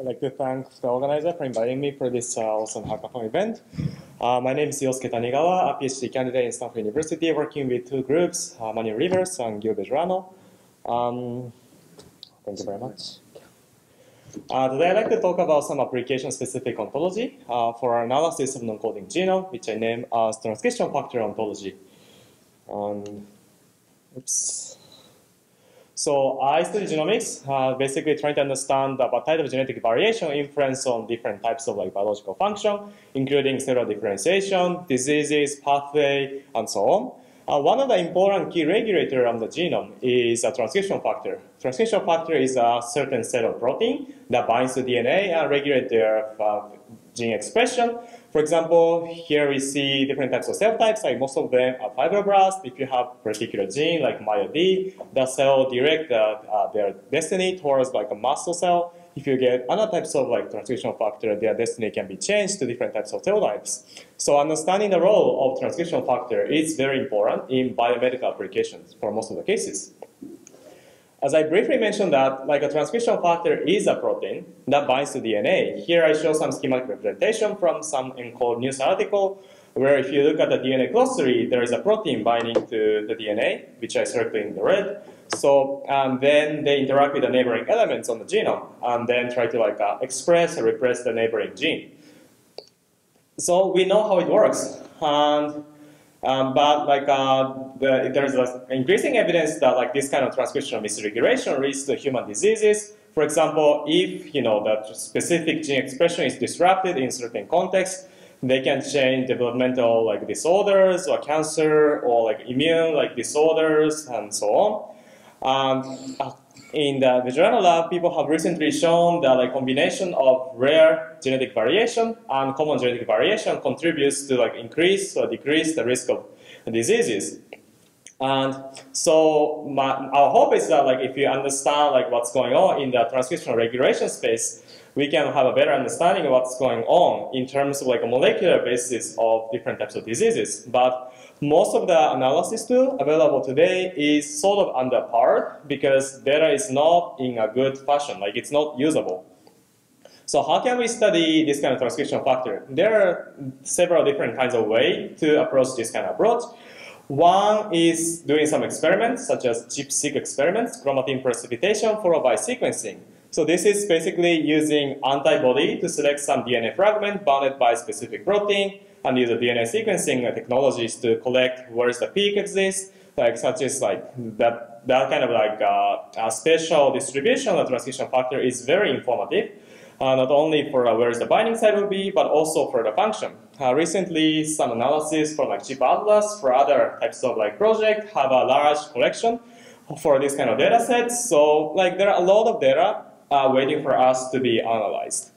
I'd like to thank the organizer for inviting me for this uh, awesome hackathon event. Uh, my name is Yosuke Tanigawa, a PhD candidate in Stanford University, working with two groups, uh, Manuel Rivas and Gill Bejerano. Um, thank you very much. Uh, today I'd like to talk about some application-specific ontology uh, for analysis of non-coding genome, which I name as transcription factor ontology. Um, oops. So I study genomics, uh, basically trying to understand what type of genetic variation influence on different types of like biological function, including cellular differentiation, diseases, pathway, and so on. Uh, one of the important key regulator on the genome is a transcription factor. Transcription factor is a certain set of protein that binds to DNA and regulates their uh, gene expression. For example, here we see different types of cell types, like most of them are fibroblasts. If you have particular gene like MyoD, the cell direct uh, uh, their destiny towards like a muscle cell. If you get other types of like transcription factor, their destiny can be changed to different types of cell types. So understanding the role of transcription factor is very important in biomedical applications for most of the cases. As I briefly mentioned that, like a transcription factor is a protein that binds to DNA. Here I show some schematic representation from some ENCODE news article, where if you look at the DNA glossary, there is a protein binding to the DNA, which I circle in the red. So um, then they interact with the neighboring elements on the genome, and then try to like uh, express or repress the neighboring gene. So we know how it works, and um, but like uh, the, there's increasing evidence that like this kind of transcriptional misregulation leads to human diseases. For example, if you know that specific gene expression is disrupted in certain contexts, they can change developmental like disorders or cancer or like immune like disorders and so on. Um, in the Bejerano lab, people have recently shown that a combination of rare genetic variation and common genetic variation contributes to like increase or decrease the risk of diseases. And so my, our hope is that like if you understand like what's going on in the transcriptional regulation space, we can have a better understanding of what's going on in terms of like a molecular basis of different types of diseases. But most of the analysis tool available today is sort of under par because data is not in a good fashion, like it's not usable. So how can we study this kind of transcription factor? There are several different kinds of ways to approach this kind of approach. One is doing some experiments, such as ChIP-seq experiments, chromatin precipitation followed by sequencing. So this is basically using antibody to select some DNA fragment bounded by specific protein, and use the DNA sequencing technologies to collect where the peak exists, like such as like that that kind of like uh, a special distribution of transcription factor is very informative. Uh, not only for uh, where the binding site will be, but also for the function. Uh, recently, some analysis from like ChIP Atlas for other types of like project have a large collection for this kind of data sets. So like there are a lot of data uh, waiting for us to be analyzed.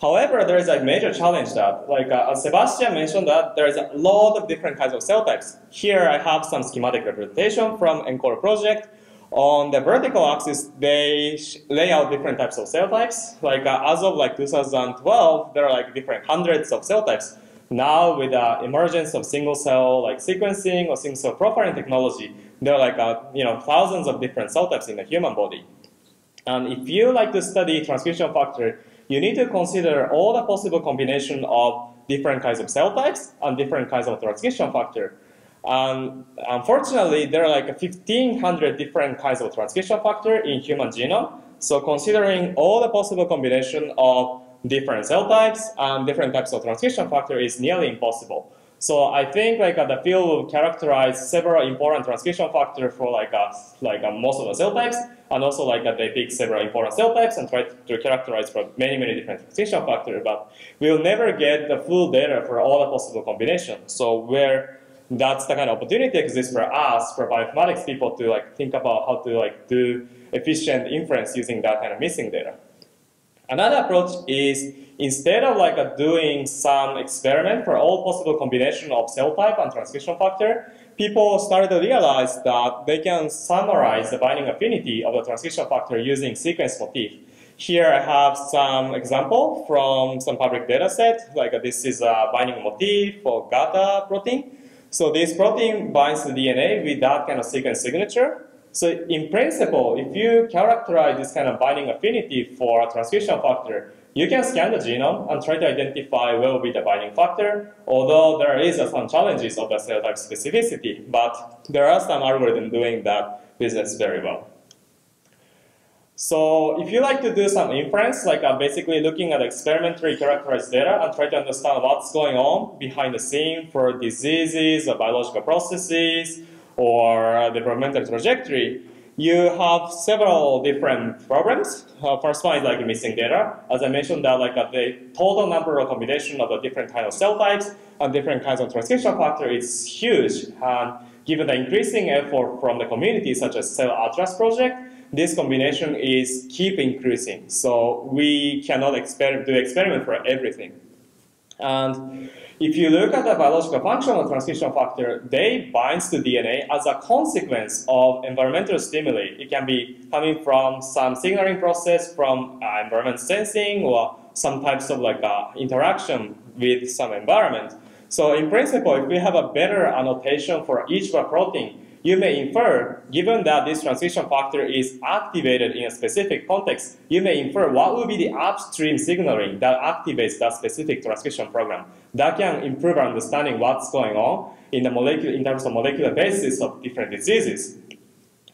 However, there is a major challenge that, like uh, Sebastian mentioned that there is a lot of different kinds of cell types. Here I have some schematic representation from ENCODE project. On the vertical axis, they lay out different types of cell types. Like uh, as of like 2012, there are like different hundreds of cell types. Now with the emergence of single cell like sequencing or single cell profiling technology, there are like uh, you know thousands of different cell types in the human body. And if you like to study transcription factor, you need to consider all the possible combination of different kinds of cell types and different kinds of transcription factor. And unfortunately, there are like 1,500 different kinds of transcription factor in human genome. So considering all the possible combination of different cell types and different types of transcription factor is nearly impossible. So I think like uh, the field will characterize several important transcription factors for like uh, like uh, most of the cell types, and also like that they pick several important cell types and try to characterize for many, many different transcription factors, but we'll never get the full data for all the possible combinations. So where that's the kind of opportunity exists for us, for bioinformatics people to like think about how to like do efficient inference using that kind of missing data. Another approach is instead of like doing some experiment for all possible combination of cell type and transcription factor, people started to realize that they can summarize the binding affinity of the transcription factor using sequence motif. Here I have some example from some public data set, like this is a binding motif for GATA protein. So this protein binds to DNA with that kind of sequence signature. So in principle, if you characterize this kind of binding affinity for a transcription factor, you can scan the genome and try to identify where will be the binding factor, although there is uh, some challenges of the cell type specificity, but there are some algorithms doing that business very well. So if you like to do some inference, like uh, basically looking at experimentally characterized data and try to understand what's going on behind the scene for diseases or biological processes or developmental trajectory, you have several different problems. Uh, first one is like missing data. As I mentioned that like uh, the total number of combination of the different kind of cell types and different kinds of transcription factor is huge. And given the increasing effort from the community such as Cell Atlas project, this combination is keep increasing. So we cannot exper do experiment for everything. And if you look at the biological function of transcription factor, they binds to DNA as a consequence of environmental stimuli. It can be coming from some signaling process from uh, environment sensing or some types of like uh, interaction with some environment. So in principle, if we have a better annotation for each protein, you may infer, given that this transcription factor is activated in a specific context, you may infer what will be the upstream signaling that activates that specific transcription program. That can improve our understanding what's going on in, the molecular, in terms of molecular basis of different diseases.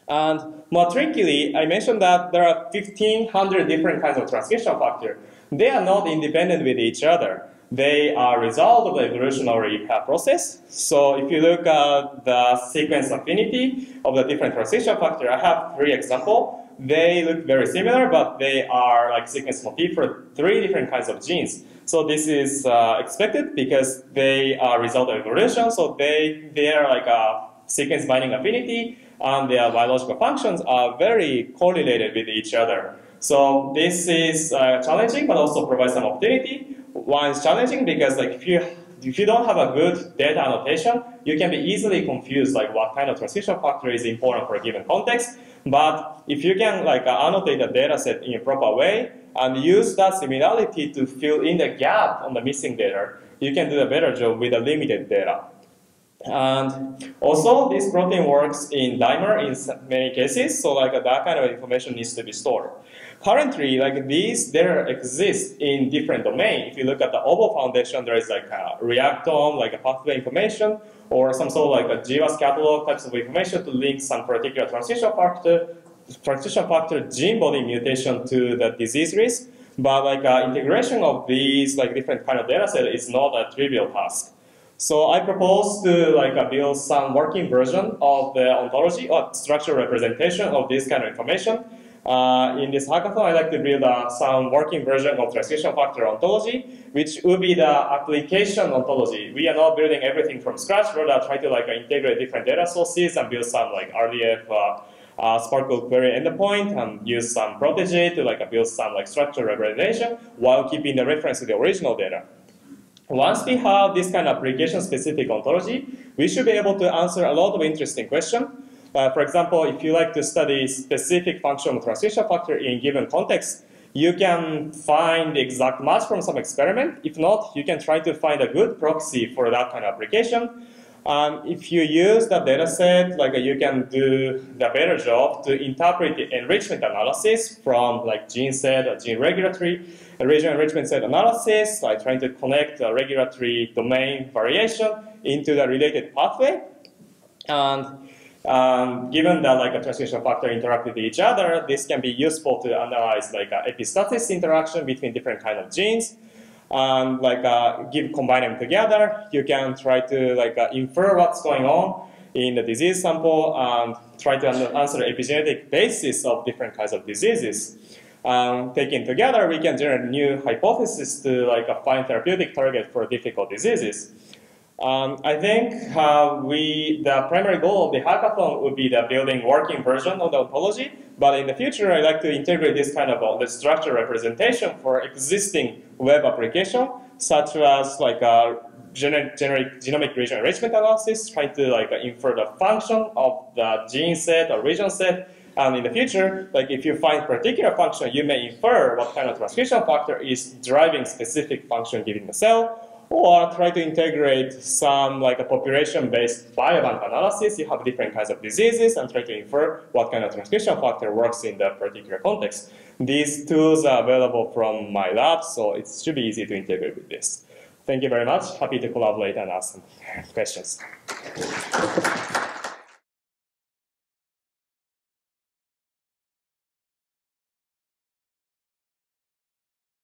And more trickily, I mentioned that there are 1,500 different kinds of transcription factor. They are not independent with each other they are result of the evolutionary process. So if you look at the sequence affinity of the different transcription factor, I have three examples. They look very similar, but they are like sequence motif for three different kinds of genes. So this is uh, expected because they are result of evolution. So they, they are like a sequence binding affinity and their biological functions are very correlated with each other. So this is uh, challenging, but also provides some opportunity. One is challenging because like if you if you don't have a good data annotation, you can be easily confused like what kind of transcription factor is important for a given context. But if you can like uh, annotate the data set in a proper way and use that similarity to fill in the gap on the missing data, you can do a better job with the limited data. And also, this protein works in dimer in many cases, so like that kind of information needs to be stored. Currently, like these, there exist in different domains. If you look at the OBO Foundation, there is like a reactome, like a pathway information, or some sort of like a GWAS catalog types of information to link some particular transcription factor, transcription factor gene body mutation to the disease risk. But like uh, integration of these like different kind of data set is not a trivial task. So I propose to like uh, build some working version of the ontology or structural representation of this kind of information uh, in this hackathon, I'd like to build uh, some working version of transcription factor ontology, which would be the application ontology. We are not building everything from scratch, rather try to like integrate different data sources and build some like RDF uh, uh, SPARQL query endpoint and use some Protege to like build some like structural representation while keeping the reference to the original data. Once we have this kind of application-specific ontology, we should be able to answer a lot of interesting questions uh, for example, if you like to study specific functional transcription factor in given context, you can find the exact match from some experiment. If not, you can try to find a good proxy for that kind of application. Um, if you use the data set, like you can do the better job to interpret the enrichment analysis from like gene set or gene regulatory, region enrichment set analysis, like trying to connect the regulatory domain variation into the related pathway. And um, given that like a transcription factor interact with each other, this can be useful to analyze like a epistasis interaction between different kind of genes. And like uh, give combine them together, you can try to like uh, infer what's going on in the disease sample and try to answer the epigenetic basis of different kinds of diseases. Um, taken together, we can generate new hypothesis to like uh, find therapeutic target for difficult diseases. Um, I think uh, we, the primary goal of the hackathon would be the building working version of the ontology, but in the future I'd like to integrate this kind of uh, the structure representation for existing web application, such as like a uh, gener generic genomic region enrichment analysis, trying to like infer the function of the gene set or region set, and in the future, like if you find particular function, you may infer what kind of transcription factor is driving specific function given the cell, or try to integrate some like a population-based biobank analysis. You have different kinds of diseases and try to infer what kind of transcription factor works in that particular context. These tools are available from my lab, so it should be easy to integrate with this. Thank you very much. Happy to collaborate and ask some questions.